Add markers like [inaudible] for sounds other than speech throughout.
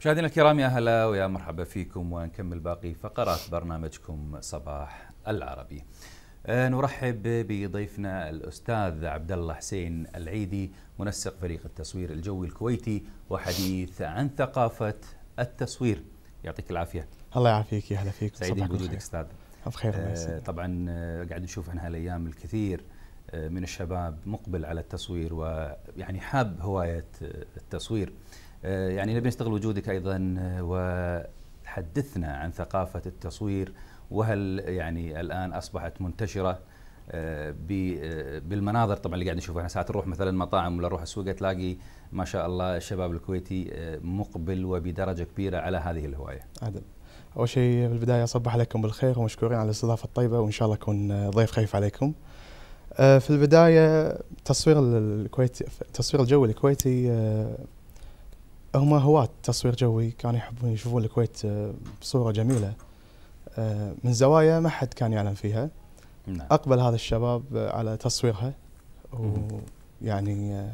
مشاهدينا الكرام يا هلا ويا مرحبا فيكم ونكمل باقي فقرات برنامجكم صباح العربي. آه، نرحب بضيفنا الأستاذ عبد الله حسين العيدي منسق فريق التصوير الجوي الكويتي وحديث عن ثقافة التصوير. يعطيك العافية. الله يعافيك يا هلا فيك سعيدين بوجودك أستاذ. بخير آه، يسلمك. طبعا آه، قاعد نشوف عن هالايام الكثير من الشباب مقبل على التصوير ويعني حاب هواية التصوير يعني نبي نستغل وجودك أيضا آه، وتحدثنا عن ثقافة التصوير وهل يعني الآن أصبحت منتشرة آه، آه، بالمناظر طبعا اللي قاعد نشوفها ساعات نروح مثلا مطاعم ولا نروح السوق تلاقي ما شاء الله الشباب الكويتي آه، مقبل وبدرجة كبيرة على هذه الهواية. عدل أول شيء بالبدايه أصبح عليكم بالخير ومشكورين على الاستضافة الطيبة وإن شاء الله اكون ضيف خفيف عليكم. آه، في البداية تصوير الكويتي تصوير الجوي الكويتي آه، هم هواة تصوير جوي كانوا يحبون يشوفون الكويت آه، بصورة جميلة آه، من زوايا ما حد كان يعلم فيها نعم. أقبل هذا الشباب على تصويرها. ويعني آه،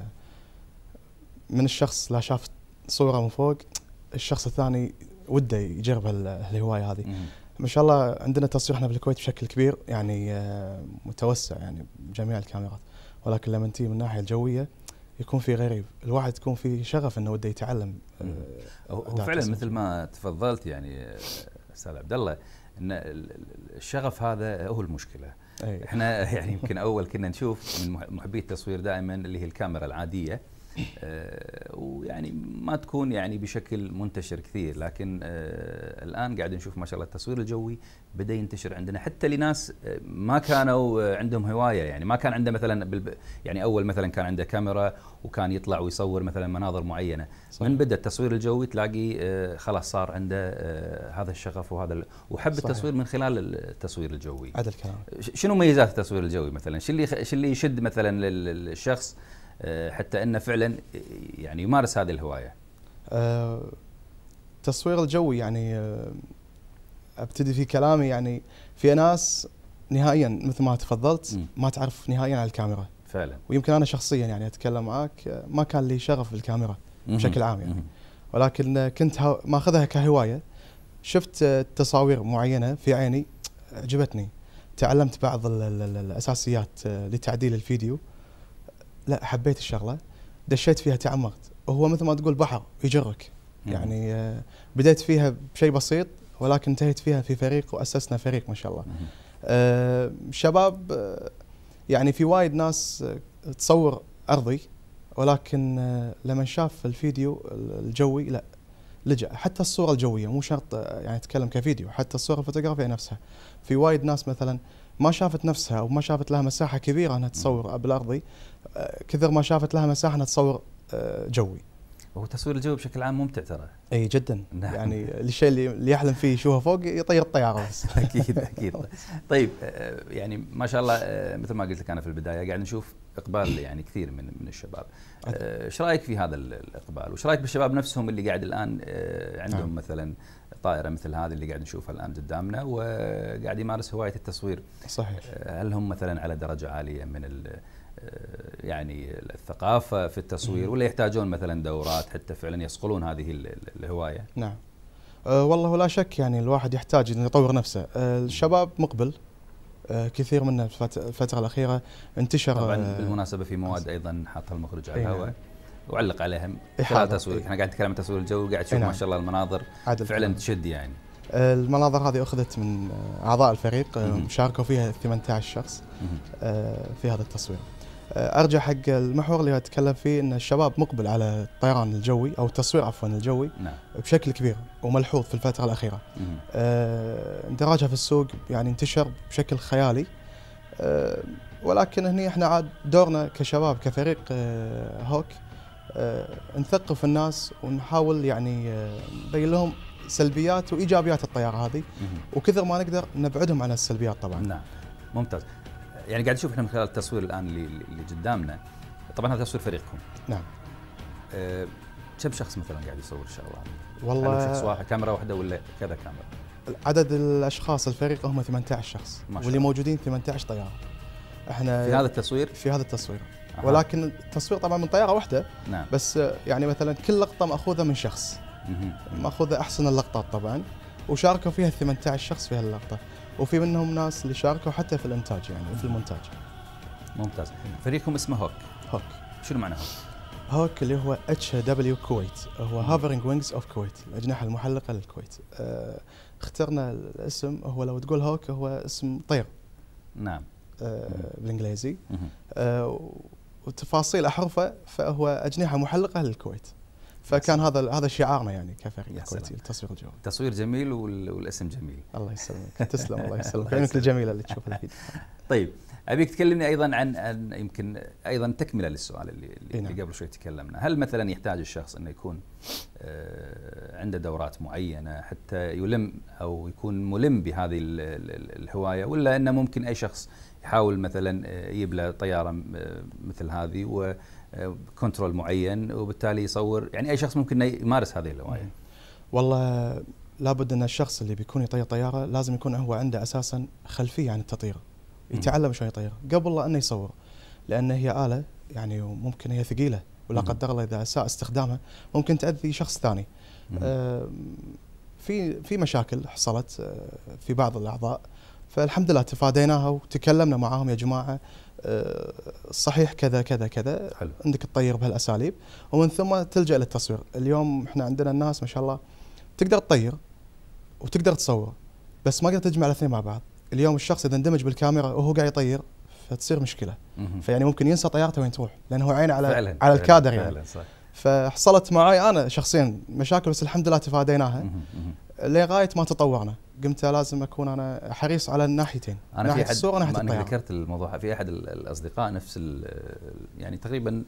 من الشخص لا شاف صورة من فوق الشخص الثاني وده يجرب ال- الهوايه هذه. ما شاء الله عندنا تصوير إحنا بالكويت بشكل كبير يعني آه، متوسع يعني بجميع الكاميرات ولكن لما تيجي من الناحية الجوية يكون في غريب الواحد يكون في شغف إنه وده يتعلم آه، مم. هو فعلا تصوير. مثل ما تفضلت يعني آه، أستاذ عبد الله إن ال- ال- الشغف هذا هو المشكلة أي. إحنا [laughs] يعني يمكن أول كنا نشوف من مح- محبي التصوير دائما اللي هي الكاميرا العادية ويعني ما تكون يعني بشكل منتشر كثير لكن آه، الآن قاعد نشوف ما شاء الله التصوير الجوي بدأ ينتشر عندنا حتى لناس آه، ما كانوا آه، عندهم هواية يعني ما كان عنده مثلا. يعني أول مثلا كان عنده كاميرا وكان يطلع ويصور مثلا مناظر معينة صح. من بدأ التصوير الجوي تلاقي آه، خلاص صار عنده آه، هذا الشغف وهذا ال... وحب صحيح. التصوير من خلال التصوير الجوي عدل كلام ش- شنو ميزات التصوير الجوي مثلا شو اللي شو اللي يشد مثلا لل- للشخص آه، حتى إنه فعلا يعني يمارس هذه الهواية. آه، التصوير الجوي يعني آه، أبتدي في كلامي يعني في ناس نهائيا مثل ما تفضلت. ما تعرف نهائيا على الكاميرا. فعلا. ويمكن أنا شخصيا يعني أتكلم معاك آه، ما كان لي شغف بالكاميرا بشكل عام يعني. ولكن آه، كنت ها- ماخذها كهواية شفت آه، تصاوير معينة في عيني عجبتني. تعلمت بعض ال- ال- ال- الأساسيات آه، لتعديل الفيديو. لا حبيت الشغلة. دشيت فيها تعمقت. وهو مثل ما تقول بحر يجرك. يعني آه، بديت فيها بشيء بسيط ولكن انتهيت فيها في فريق وأسسنا فريق ما شاء الله. آه، شباب آه، يعني في وايد ناس آه، تصور أرضي ولكن لما شاف الفيديو الجوي لا لجأ. حتى الصورة الجوية مو شرط يعني تتكلم كفيديو حتى الصورة الفوتوغرافية نفسها. في وايد ناس مثلا ما شافت نفسها أو ما شافت لها مساحة كبيرة إنها تصور بالارضي كثر ما شافت لها مساحة إنها تصور آه، جوي. وهو تصوير الجو بشكل عام ممتع ترى. إي جدا. نعم. يعني الشيء اللي اللي يحلم فيه يشوفه فوق يطير الطيارة بس. [laughs] أكيد أكيد. طيب آه، يعني ما شاء الله آه، مثل ما قلت لك أنا في البداية قاعد نشوف إقبال يعني كثير من من الشباب. إيش رأيك في هذا ال- الإقبال؟ وإيش رأيك بالشباب نفسهم اللي قاعد الآن عندهم نعم. مثلا طائرة مثل هذه اللي قاعد نشوفها الآن قدامنا وقاعد يمارس هواية التصوير؟ صحيح. هل هم مثلا على درجة عالية من ال- يعني الثقافة في التصوير. ولا يحتاجون مثلا دورات حتى فعلا يصقلون هذه ال- ال- الهواية نعم أه والله ولا شك يعني الواحد يحتاج إنه يطور نفسه أه الشباب مقبل أه كثير الفت- الفترة الأخيرة انتشر طبعا أه بالمناسبة في مواد أيضا حاطها المخرج على أي نعم. الهواء وعلق عليهم خلال. تصوير. إحنا قاعد نتكلم عن تصوير الجو وقاعد تشوف ما نعم. شاء الله المناظر فعلا. تشد يعني أه المناظر هذه أخذت من آه، أعضاء الفريق. شاركوا فيها 18 شخص في هذا التصوير أرجع حق المحور اللي أتكلم فيه إن الشباب مقبل على الطيران الجوي أو التصوير عفوا الجوي نعم. بشكل كبير وملحوظ في الفترة الأخيرة. آه، اندراجها في السوق يعني انتشر بشكل خيالي. آه، ولكن هني إحنا عاد دورنا كشباب كفريق آه، هوك آه، نثقف الناس ونحاول يعني آه، نبين لهم سلبيات وإيجابيات الطيارة هذه. وكثر ما نقدر نبعدهم عن السلبيات طبعا. نعم. ممتاز. يعني قاعد نشوف إحنا من خلال التصوير الآن اللي, اللي قدامنا طبعا هذا تصوير فريقكم نعم أه كم شخص مثلا قاعد يصور الشغله هذه؟ والله شخص واحد كاميرا واحدة ولا كذا كاميرا؟ عدد الأشخاص الفريق هم 18 شخص ما شاء واللي. موجودين 18 طياره إحنا في هذا التصوير في هذا التصوير أها. ولكن التصوير طبعا من طيارة واحدة نعم بس يعني مثلا كل لقطة مأخوذة من شخص. مأخوذة أحسن اللقطات طبعا وشاركوا فيها 18 شخص في هاللقطة. وفي منهم ناس اللي شاركوا حتى في الإنتاج يعني وفي المونتاج. ممتاز. فريقكم اسمه هوك. هوك. شنو معنى هوك؟ هوك اللي هو HW Kuwait هو. Hovering Wings of Kuwait الأجنحة المحلقة للكويت. آه، اخترنا الاسم. هو لو تقول هوك هو اسم طير. نعم. مم. بالإنجليزي. آه، وتفاصيل أحرفه فهو أجنحة محلقة للكويت. فكان هذا هذا شعارنا يعني كفريق. كويتي التصوير الجوي. تصوير جميل وال- والاسم جميل. الله يسلمك. تسلم الله [laughs] يسلمك. عيونك يسلمك. الجميلة اللي تشوف الفيديو [laughs] طيب أبيك تكلمني أيضا عن عن يمكن أيضا تكملة للسؤال اللي, اللي نعم. قبل شوي تكلمنا، هل مثلا يحتاج الشخص إنه يكون آه، عنده دورات معينة حتى يلم أو يكون ملم بهذه ال- ال- الهواية ولا إنه ممكن أي شخص يحاول مثلا آه، يجيب له طيارة آه، مثل هذه وكنترول معين وبالتالي يصور يعني أي شخص ممكن يمارس هذه الهواية. والله لابد إن الشخص اللي بيكون يطير طيارة لازم يكون هو عنده أساسا خلفية عن التطير يتعلم شلون يطير قبل لا إنه يصور لأن هي آلة يعني ممكن هي ثقيلة ولا. قدر الله إذا أساء استخدامها ممكن تأذي شخص ثاني. آه، في في مشاكل حصلت آه، في بعض الأعضاء فالحمد لله تفاديناها وتكلمنا معاهم يا جماعة. آه، صحيح كذا كذا كذا. حلو. عندك تطير بهالأساليب. ومن ثم تلجأ للتصوير. اليوم إحنا عندنا الناس ما شاء الله تقدر تطير وتقدر تصور بس ما قدرت تجمع الاثنين مع بعض. اليوم الشخص إذا اندمج بالكاميرا وهو قاعد يطير فتصير مشكلة. فيعني ممكن ينسى طيارته وين تروح لأنه هو عينه على فعلا على فعلاً، الكادر يعني. فعلا صح. فحصلت معي أنا شخصيا مشاكل بس الحمد لله تفاديناها. لغاية ما تطورنا. قمت لازم أكون أنا حريص على الناحيتين. أنا في ناحية وناحية بما انك الطياره ذكرت الموضوع. في أحد ال- الأصدقاء نفس ال- يعني تقريبا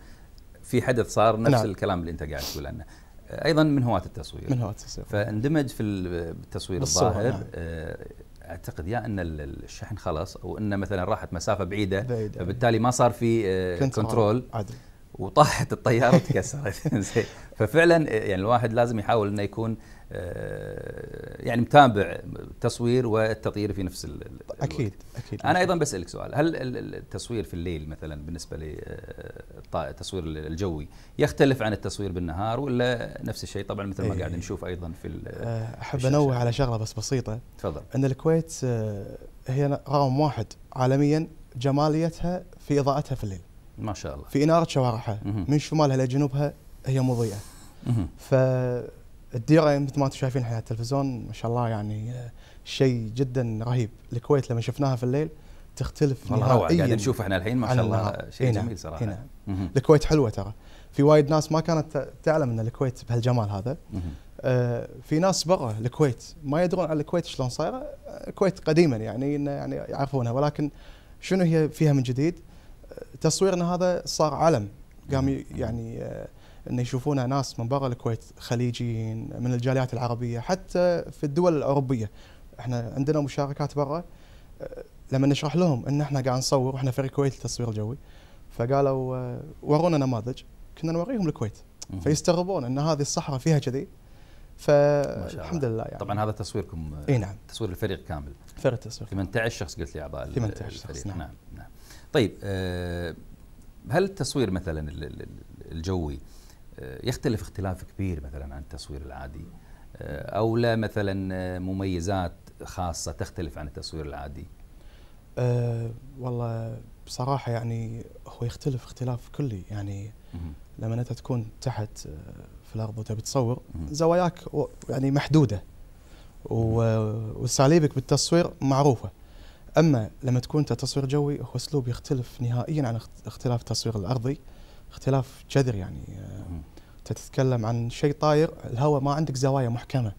في حدث صار نفس نعم. الكلام اللي أنت قاعد تقول عنه. أيضا من هواة التصوير. من هو التصوير. فاندمج في ال- بالتصوير بالصورة، الظاهر. نعم. آه، أعتقد يا أن ال- ال- الشحن خلص أو أن مثلا راحت مسافة بعيدة بعيدة. فبالتالي ما صار في آه،. كنترول. عدل. وطاحت الطيارة وتكسرت. [laughs] زين. ففعلا يعني الواحد لازم يحاول إنه يكون آه، يعني متابع التصوير والتطير في نفس ال-. أكيد أكيد. أنا أيضا بسألك سؤال. هل ال- ال- التصوير في الليل مثلا بالنسبة للتصوير الجوي يختلف عن التصوير بالنهار ولا نفس الشيء؟ طبعا مثل ما إيه. قاعد نشوف أيضا في آه، أحب. أنوه على شغلة بس بسيطة. تفضل. إن الكويت آه، هي رقم واحد عالميا جماليتها في إضاءتها في الليل. ما شاء الله في إنارة شوارعها. من شمالها لجنوبها هي مضيئة. فالديرة مثل ما أنتم شايفين على التلفزيون ما شاء الله يعني آه، شيء جدا رهيب الكويت لما شفناها في الليل تختلف والله روعة قاعد نهائياً نشوف إحنا الحين ما شاء الله. شيء نعم، جميل صراحة. مهم. الكويت حلوة ترى في وايد ناس ما كانت تعلم إن الكويت بهالجمال هذا. آه، في ناس برا الكويت ما يدرون على الكويت شلون صايرة الكويت قديما يعني يعني يعرفونها ولكن شنو هي فيها من جديد تصويرنا هذا صار علم. قام يعني آه، إنه يشوفونا ناس من برا الكويت خليجيين من الجاليات العربية حتى في الدول الأوروبية. إحنا عندنا مشاركات برا. آه، لما نشرح لهم إن إحنا قاعد نصور وإحنا فريق كويتي للتصوير الجوي فقالوا آه، ورونا نماذج. كنا نوريهم الكويت. فيستغربون إن هذه الصحراء فيها كذي. فالحمد لله يعني. طبعا هذا تصويركم إي نعم. تصوير الفريق كامل. فرق التصوير. 18 شخص قلت لي أعضاء ال- 18 شخص،. نعم. نعم نعم. طيب آه، هل التصوير مثلا ال- ال- ال- الجوي آه، يختلف اختلاف كبير مثلا عن التصوير العادي؟ آه، أو لا مثلا مميزات خاصة تختلف عن التصوير العادي؟ أه والله بصراحة يعني هو يختلف اختلاف كلي. يعني. لما أنت تكون تحت في الأرض وتبي تصور. زواياك يعني محدودة. واساليبك بالتصوير معروفة. أما لما تكون أنت تصوير جوي هو أسلوب يختلف نهائيا عن اخت- اختلاف التصوير الأرضي. اختلاف جذري يعني آه،. أنت تتكلم عن شيء طاير الهواء ما عندك زوايا محكمة.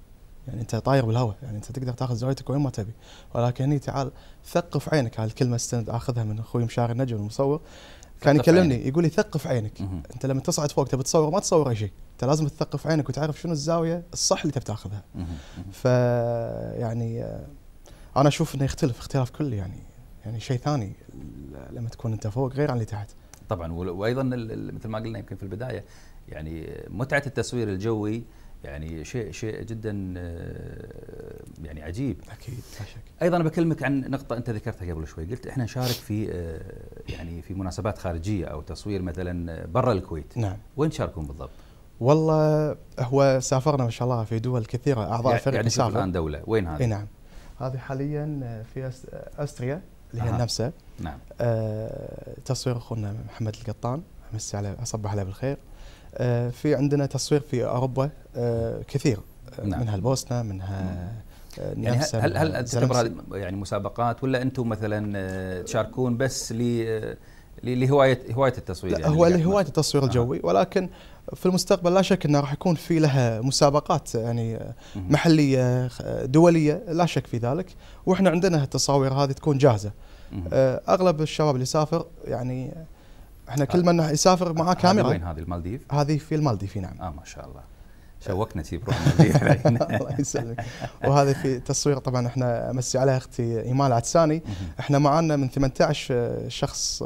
يعني أنت طاير بالهواء يعني أنت تقدر تاخذ زاويتك وين ما تبي. ولكن هني تعال ثقف عينك. هاي الكلمة استند أخذها من أخوي مشاري النجم المصور. كان يكلمني عينك. يقول لي ثقف عينك. مهم. أنت لما تصعد فوق تبي تصور ما تصور أي شيء. أنت لازم تثقف عينك وتعرف شنو الزاوية الصح اللي تبي تاخذها. ف يعني آه، أنا أشوف إنه يختلف اختلاف كلي يعني يعني شيء ثاني لما تكون أنت فوق غير عن اللي تحت. طبعا وأيضا مثل ما قلنا يمكن في البداية يعني متعة التصوير الجوي يعني شيء شيء جدا آه، يعني عجيب. أكيد لا شك. أيضا بكلمك عن نقطة أنت ذكرتها قبل شوي. قلت إحنا نشارك في آه، يعني في مناسبات خارجية أو تصوير مثلا برا الكويت. نعم. وين تشاركون بالضبط؟ والله هو سافرنا ما شاء الله في دول كثيرة أعضاء يعني- الفريق يعني شوف مسافر الآن دولة وين هذه؟ نعم. هذه حاليا في أس- أستريا اللي هي أها. النمسا نعم آه، تصوير أخونا محمد القطان امسي عليه أصبح عليه بالخير آه، في عندنا تصوير في أوروبا آه، كثير آه، نعم. منها البوسنة منها آه، يعني هل هل تعتبر يعني مسابقات ولا أنتم مثلا آه، تشاركون بس ل آه، لهوايه هواية التصوير لا يعني هو اللي اللي قاعد هوايه التصوير آه. الجوي ولكن في المستقبل لا شك إنه راح يكون في لها مسابقات يعني. محلية دولية لا شك في ذلك وإحنا عندنا التصاوير هذه تكون جاهزة. آه، أغلب الشباب اللي يسافر يعني إحنا كل آه. من يسافر معاه هذه وين كاميرا هذه المالديف؟ هذه في المالديف نعم آه ما شاء الله شوقنا تجيب روح المالديف. [laughs] الله يسلمك وهذا في تصوير طبعا إحنا أمسي عليها أختي إيمان العدساني. إحنا معانا من 18 شخص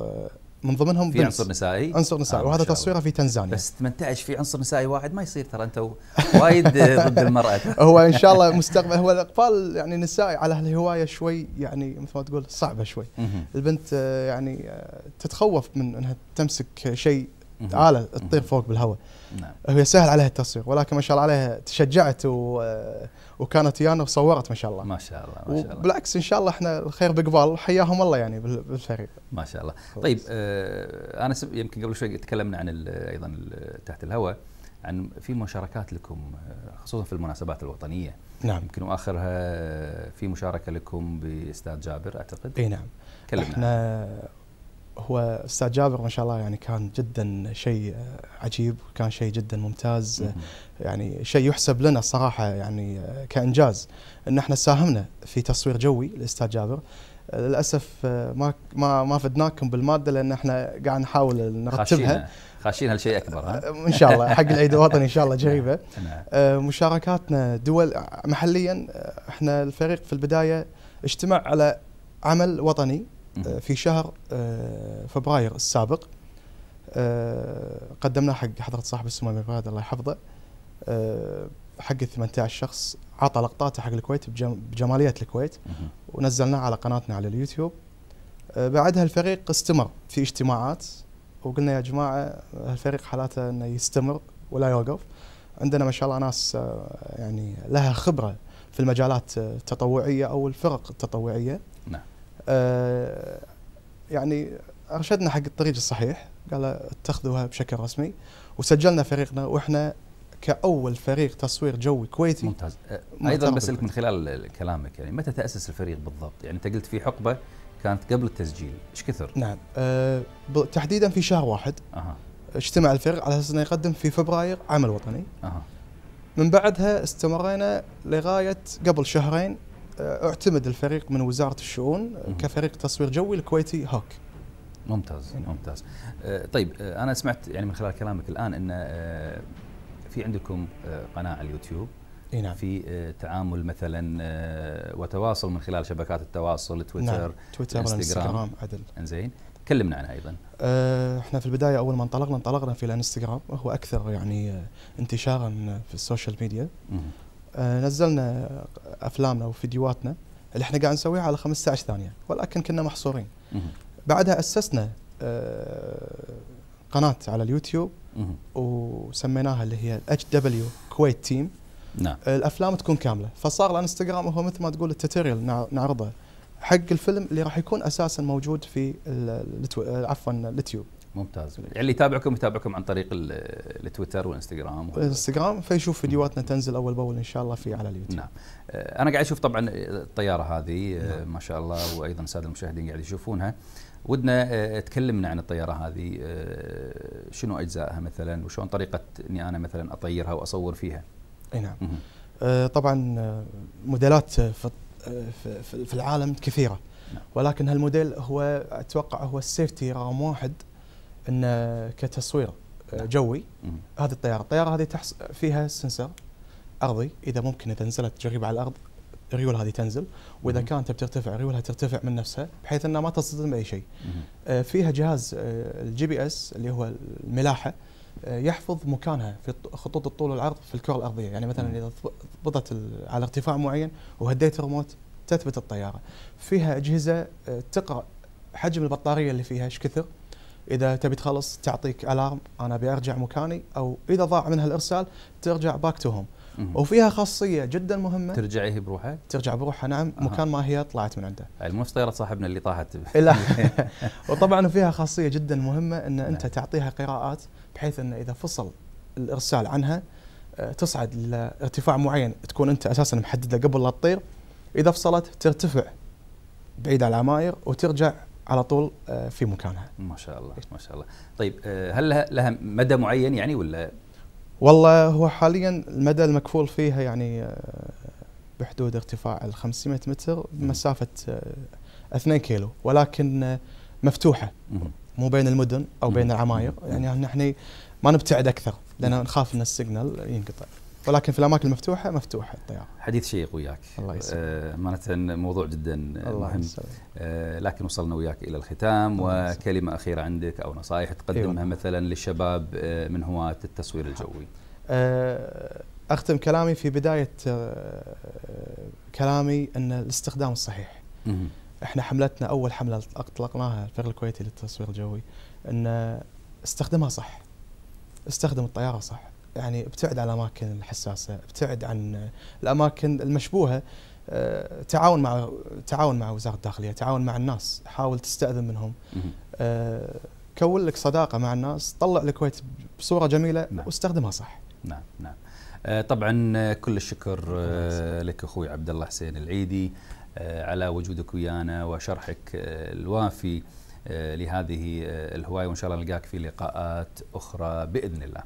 من ضمنهم في بنت. عنصر نسائي عنصر نسائي آه، وهذا. تصويره في تنزانيا بس 18 في عنصر نسائي واحد ما يصير ترى انت وايد آه، ضد المرأة [laughs] هو إن شاء الله مستقبل هو الإقبال يعني نسائي على هالهوايه شوي يعني مثل ما تقول صعبة شوي. البنت آه، يعني آه، تتخوف من إنها تمسك شيء. آلة تطير. فوق بالهواء نعم هي سهل عليها التصوير ولكن ما شاء الله عليها تشجعت و... وكانت ويانا وصورت ما شاء الله. ما شاء الله ما شاء الله. وبالعكس إن شاء الله إحنا الخير بقبال. حياهم الله يعني بال- بالفريق ما شاء الله. طيب آه أنا يمكن قبل شوي تكلمنا عن ال- أيضا ال- تحت الهواء عن في مشاركات لكم آه، خصوصا في المناسبات الوطنية. نعم. يمكن واخرها في مشاركة لكم بأستاذ جابر أعتقد. إي نعم. إحنا هو أستاذ جابر ما شاء الله يعني كان جدا شيء عجيب وكان شيء جدا ممتاز. يعني شيء يحسب لنا صراحة يعني كإنجاز. ان إحنا ساهمنا في تصوير جوي الاستاذ جابر. للأسف آه، ما ما ما فدناكم بالمادة لأن إحنا قاعد نحاول نرتبها. خاشينها خاشينها لشيء أكبر ها؟ آه، إن شاء الله حق العيد الوطني إن شاء الله قريبه نعم. آه، مشاركاتنا دول محليا إحنا الفريق في البداية اجتمع على عمل وطني. في شهر آه، فبراير السابق آه، قدمناه حق حضرة صاحب السمو المبرد الله يحفظه آه، حق ال 18 شخص عطى لقطاته حق الكويت بجم- بجمالية الكويت. ونزلناه على قناتنا على اليوتيوب. آه، بعدها الفريق استمر في اجتماعات وقلنا يا جماعة الفريق حالاته إنه يستمر ولا يوقف. عندنا ما شاء الله ناس آه، يعني لها خبرة في المجالات آه، التطوعية أو الفرق التطوعية. نعم. آه، يعني أرشدنا حق الطريق الصحيح قال اتخذوها بشكل رسمي وسجلنا فريقنا وإحنا كأول فريق تصوير جوي كويتي ممتاز آه، أيضا تربط بس لك من. خلال كلامك يعني متى تأسس الفريق بالضبط؟ يعني أنت قلت في حقبة كانت قبل التسجيل إيش كثر؟ نعم آه، ب- تحديدا في شهر واحد أها اجتمع الفريق على أساس أنه يقدم في فبراير عمل وطني أها من بعدها استمرينا لغاية قبل شهرين آه، اعتمد الفريق من وزارة الشؤون آه،. كفريق تصوير جوي الكويتي هوك ممتاز نعم. ممتاز آه، طيب آه، أنا سمعت يعني من خلال كلامك الآن إن آه، في عندكم آه، قناة على اليوتيوب نعم في آه، تعامل مثلا آه، وتواصل من خلال شبكات التواصل تويتر نعم تويتر. والانستغرام عدل إنزين كلمنا عنها أيضا آه، إحنا في البداية أول ما انطلقنا انطلقنا في الإنستغرام وهو أكثر يعني آه، انتشارا في ال social media مهم. آه، نزلنا أفلامنا وفيديوهاتنا اللي إحنا قاعد نسويها على 15 ثانية ولكن كنا محصورين. بعدها أسسنا آه، قناة على اليوتيوب. وسميناها اللي هي HW Kuwait team نعم. الأفلام تكون كاملة. فصار الانستغرام هو مثل ما تقول ال tutorial نع- نعرضه. حق الفيلم اللي راح يكون أساسا موجود في عفوا اليوتيوب. ممتاز. يعني اللي يتابعكم يتابعكم عن طريق ال- التويتر والإنستغرام وال- الإنستغرام فيشوف فيديوهاتنا تنزل أول بأول إن شاء الله في على اليوتيوب. نعم. آه، أنا قاعد أشوف طبعا الطيارة هذه آه، نعم. ما شاء الله وأيضا السادة المشاهدين قاعد يشوفونها. ودنا آه، تكلمنا عن الطيارة هذه شنو أجزائها مثلا وشلون طريقة إني أنا مثلا أطيرها وأصور فيها. أي نعم. طبعا موديلات في في العالم كثيرة. نعم. ولكن هالموديل هو أتوقع هو السيفتي رقم واحد إنه كتصوير آه، نعم. جوي. هذه الطيارة، الطيارة هذه تحس فيها سنسر أرضي إذا ممكن إذا نزلت جريبة على الأرض الريول هذه تنزل وإذا. كانت بترتفع ريولها ترتفع من نفسها بحيث إنها ما تصطدم بأي شيء. آه، فيها جهاز آه، ال GPS اللي هو الملاحة آه، يحفظ مكانها في خطوط الطول والعرض في الكرة الأرضية يعني مثلا مم. إذا ضبطت على ارتفاع معين وهديت الريموت تثبت الطيارة فيها أجهزة تقرأ حجم البطارية اللي فيها إيش كثر إذا تبي تخلص تعطيك alarm أنا أبي أرجع مكاني أو إذا ضاع منها الإرسال ترجع back to home. وفيها خاصية جدا مهمة ترجع هي بروحها؟ ترجع بروحها نعم أها. مكان ما هي طلعت من عنده يعني مو نفس طياره صاحبنا اللي طاحت [laughs] لا [laughs] وطبعا فيها خاصية جدا مهمة إن أنت نعم. تعطيها قراءات بحيث إن إذا فصل الإرسال عنها آه، تصعد لارتفاع معين تكون أنت أساسا محدده قبل لا تطير إذا فصلت ترتفع بعيد عن العماير وترجع على طول آه، في مكانها. ما شاء الله ما شاء الله. طيب آه، هل لها, لها مدى معين يعني ولا؟ والله هو حاليا المدى المكفول فيها يعني آه، بحدود ارتفاع ال 500 متر بمسافه آه، 2 كيلو ولكن مفتوحة. مو بين المدن أو بين. العماير. يعني نحن ما نبتعد أكثر لأن نخاف إن السيجنال ينقطع. ولكن في الأماكن المفتوحة مفتوحة الطيارة حديث شيق وياك الله يسلمك. آه، أمانة موضوع جدا آه، الله مهم آه، لكن وصلنا وياك إلى الختام. وكلمة أخيرة عندك أو نصائح تقدمها أيوة. مثلا للشباب آه، من هواة التصوير الجوي آه، أختم كلامي في بداية آه، كلامي أن الاستخدام الصحيح مهم. إحنا حملتنا أول حملة أطلقناها الفريق الكويتي للتصوير الجوي أن استخدمها صح استخدم الطيارة صح يعني ابتعد عن الأماكن الحساسة ابتعد عن الأماكن المشبوهة آه، تعاون مع تعاون مع وزارة الداخلية تعاون مع الناس حاول تستأذن منهم. آه، كون لك صداقة مع الناس طلع الكويت بصورة جميلة نعم. واستخدمها صح نعم نعم آه، طبعا كل الشكر لك أخوي عبد الله حسين العيدي على وجودك ويانا وشرحك الوافي لهذه الهواية وإن شاء الله نلقاك في لقاءات أخرى بإذن الله